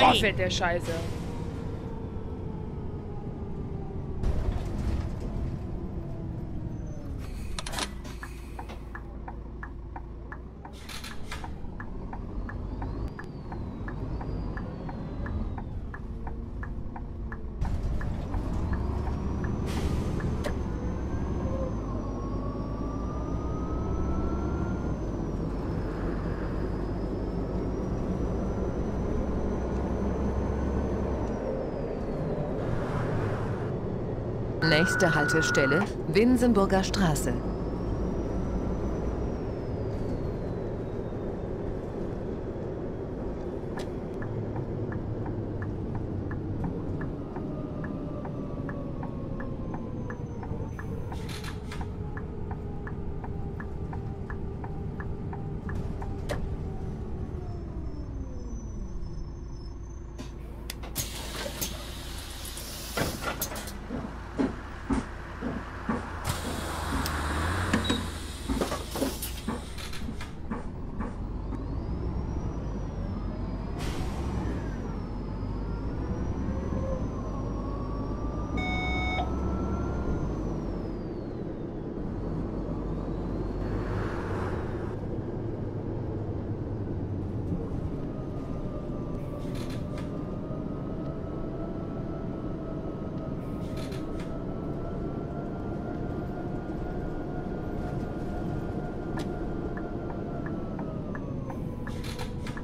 Boah, fällt der Scheiße. Nächste Haltestelle Winsenburger Straße.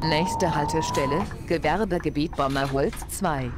Nächste Haltestelle Gewerbegebiet Bommerholz 2.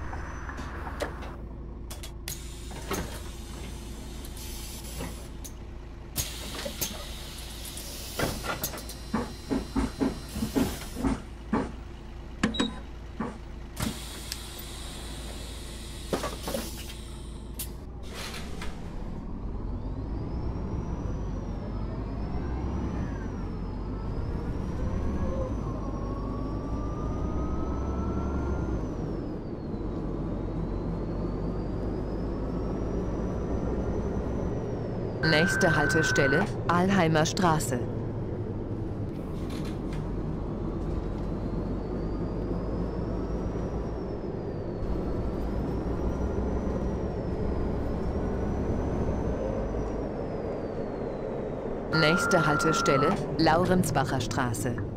Nächste Haltestelle Alheimer Straße. Nächste Haltestelle Laurensbacher Straße.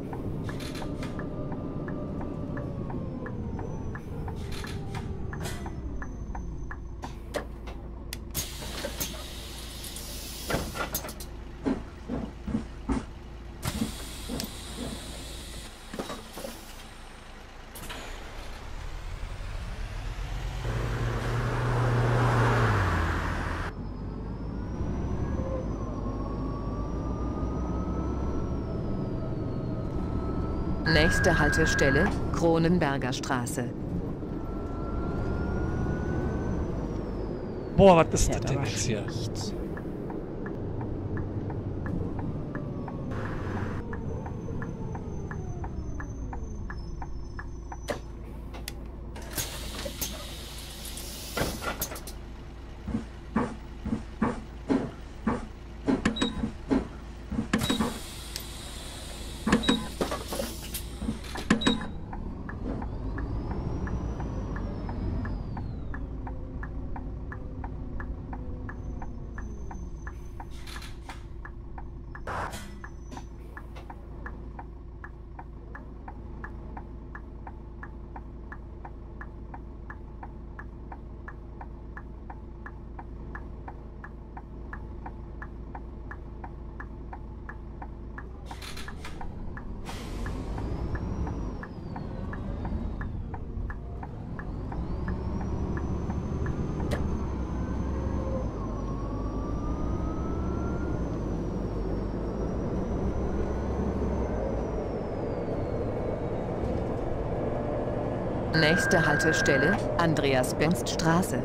Nächste Haltestelle Kronenberger Straße. Boah, was ist Ja, das da denn jetzt hier? schlecht. Nächste Haltestelle Andreas-Benst-Straße.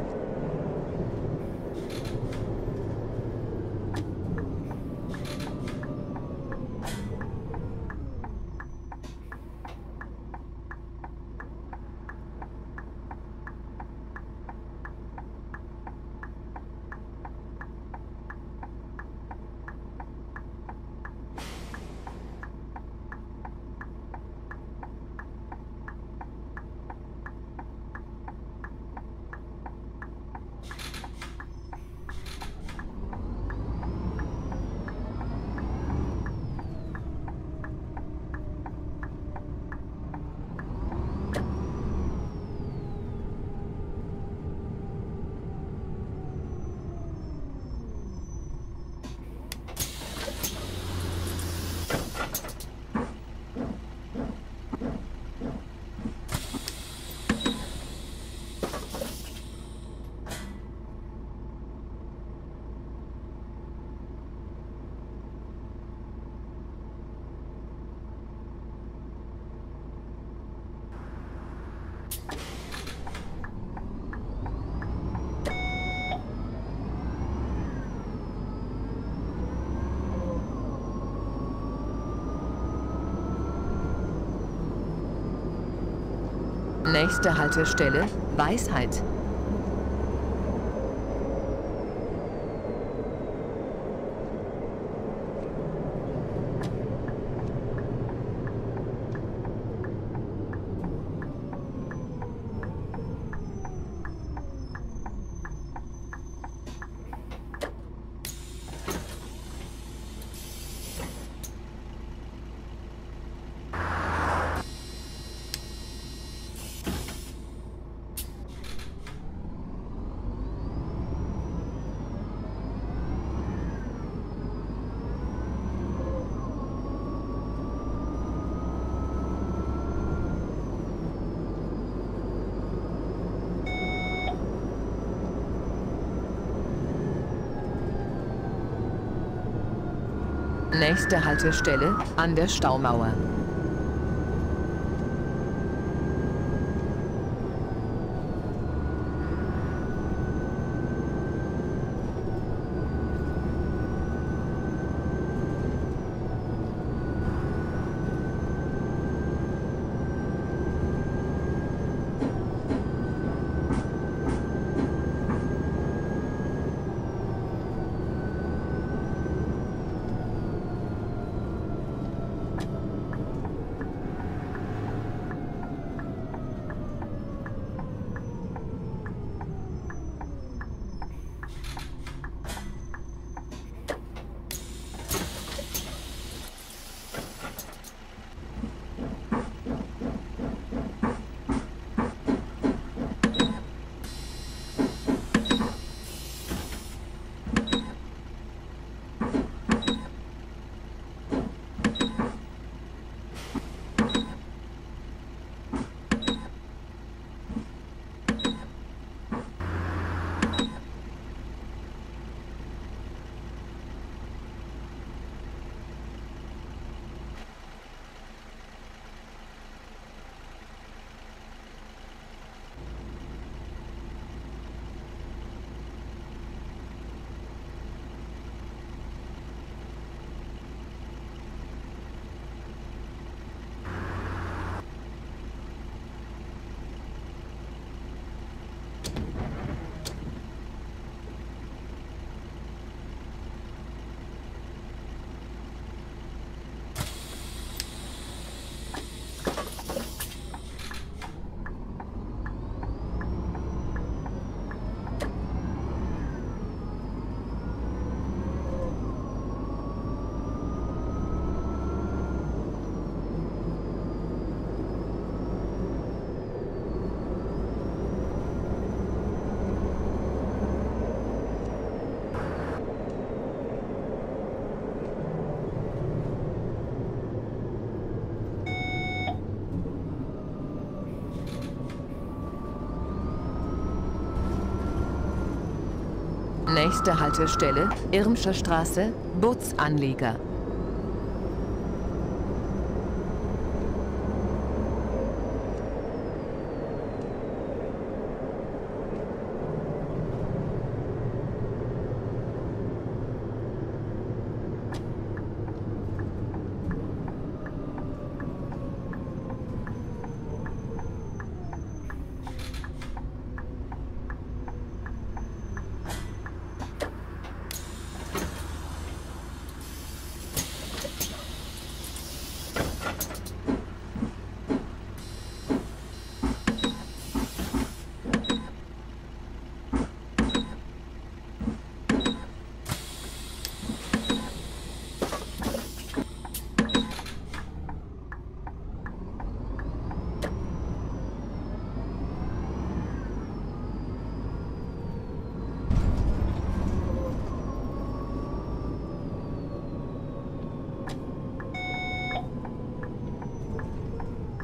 Nächste Haltestelle Weisheit. Nächste Haltestelle an der Staumauer. Nächste Haltestelle Irmscher Straße, Bootsanleger.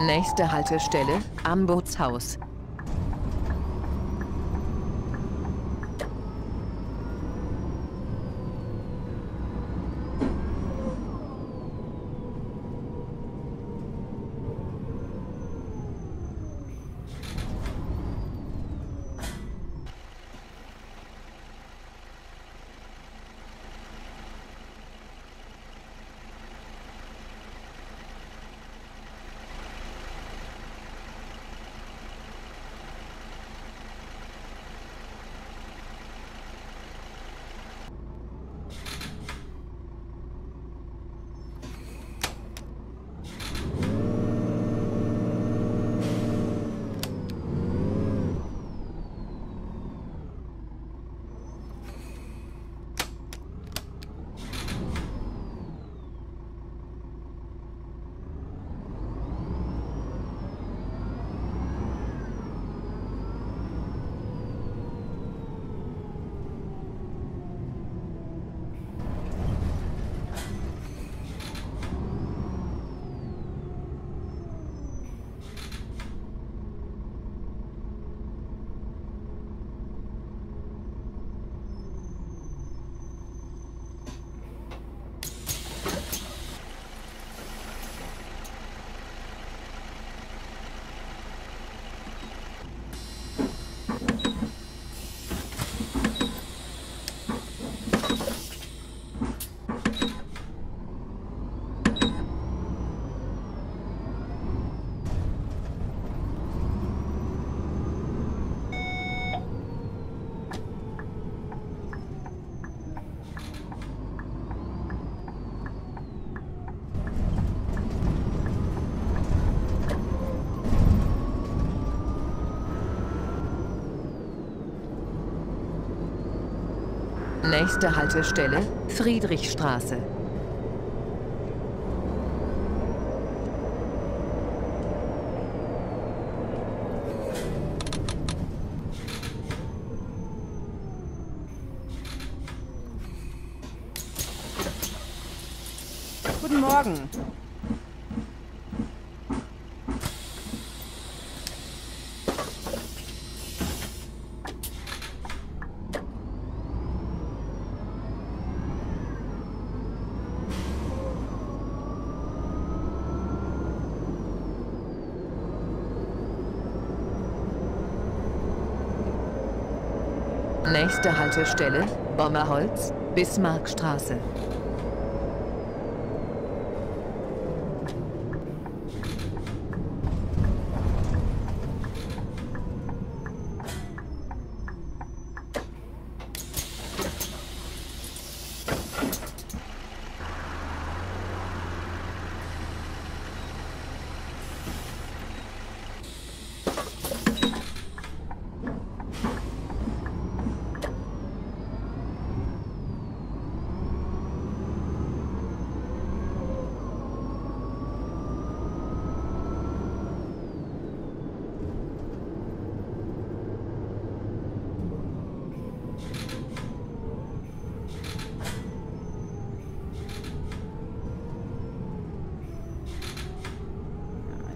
Nächste Haltestelle am Nächste Haltestelle Friedrichstraße. Nächste Haltestelle Bommerholz, Bismarckstraße.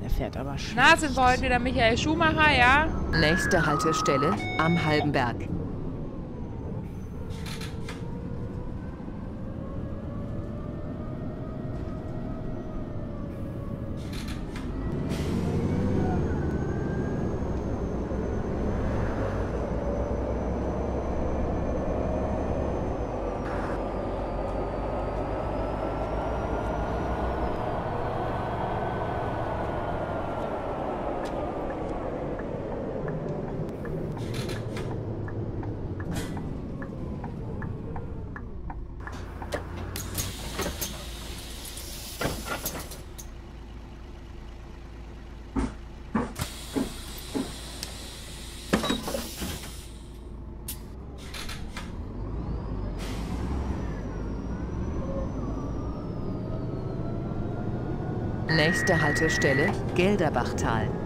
Der fährt aber schön. Na, sind wir heute wieder Michael Schumacher, ja? Nächste Haltestelle am Halbenberg. Nächste Haltestelle Gelderbachtal.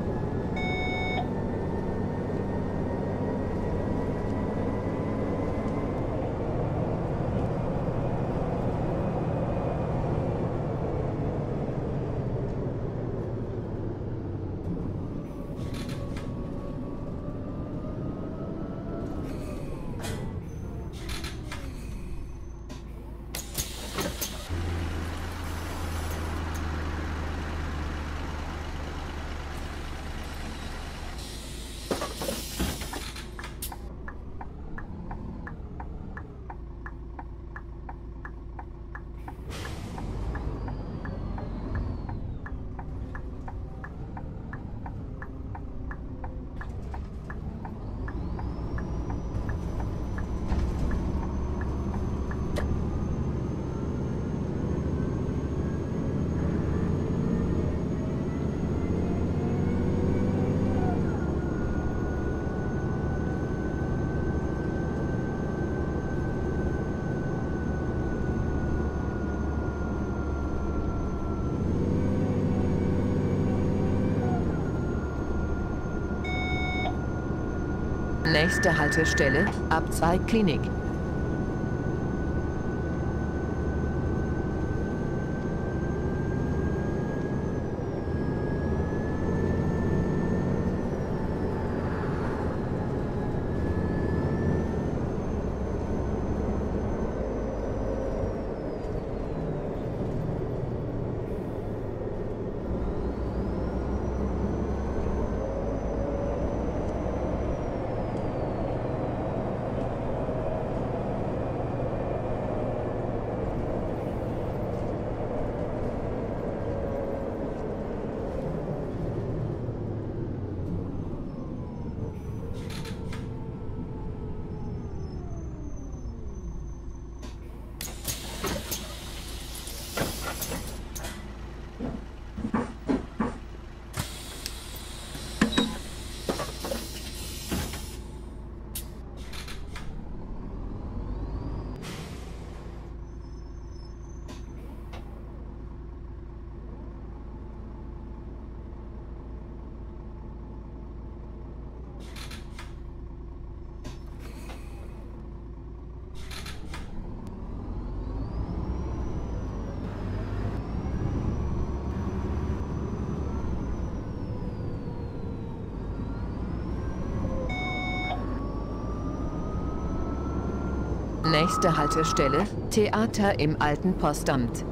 Nächste Haltestelle Abzweig Klinik. Nächste Haltestelle Theater im alten Postamt.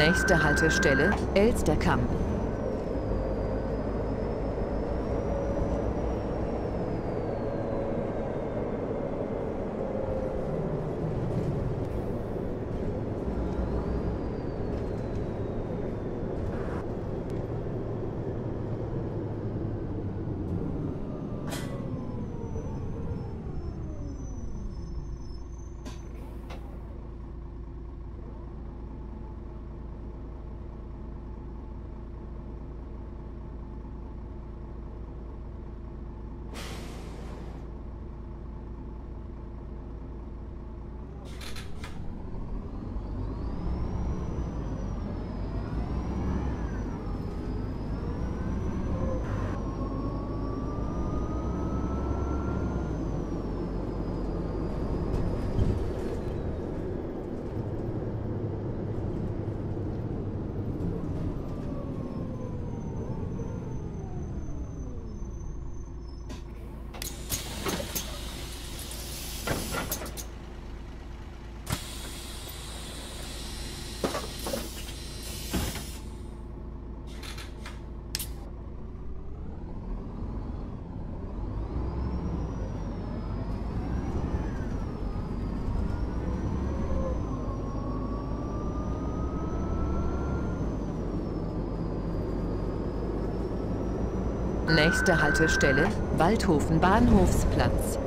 Nächste Haltestelle Elsterkamp. Nächste Haltestelle Waldhofen Bahnhofsplatz.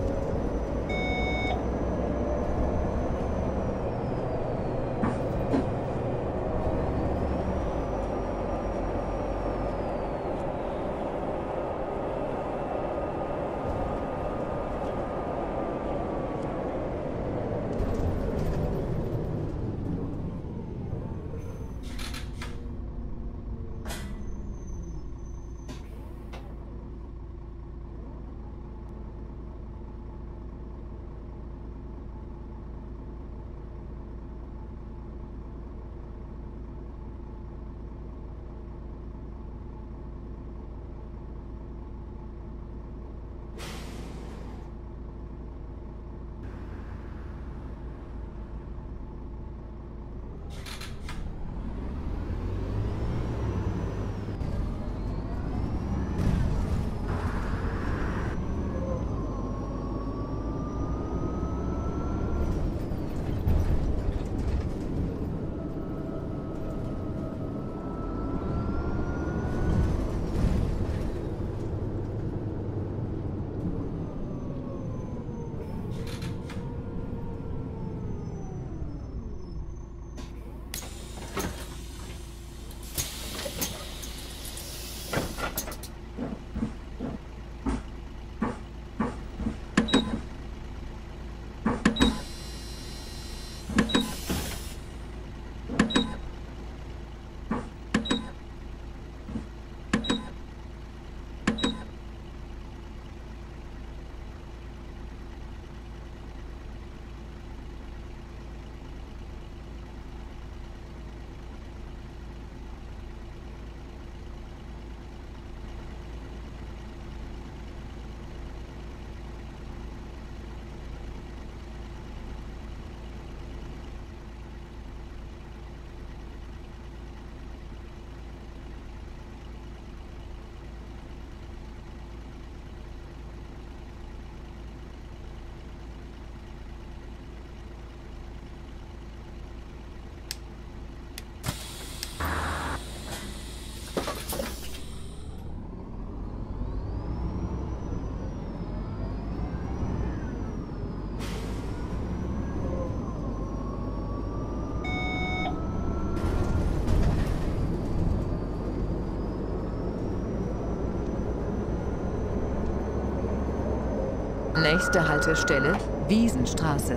Nächste Haltestelle Wiesenstraße.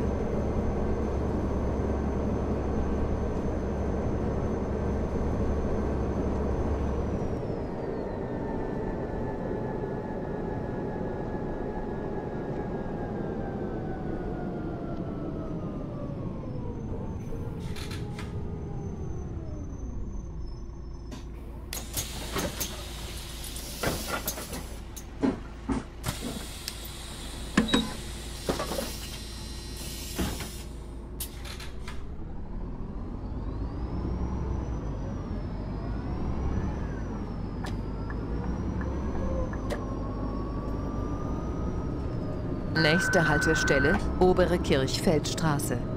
Nächste Haltestelle Obere Kirchfeldstraße.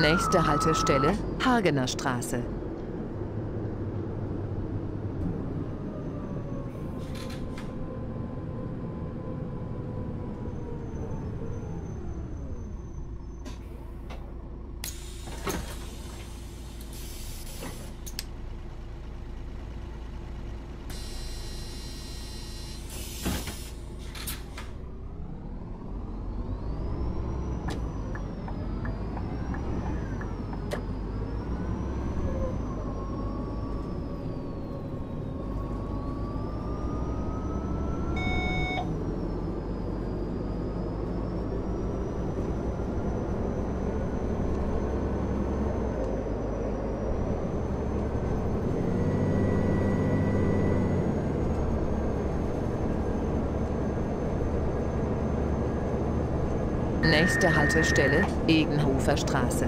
Nächste Haltestelle Hagener Straße. Nächste Haltestelle Egenhofer Straße.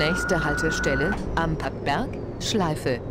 Nächste Haltestelle am Packberg, Schleife.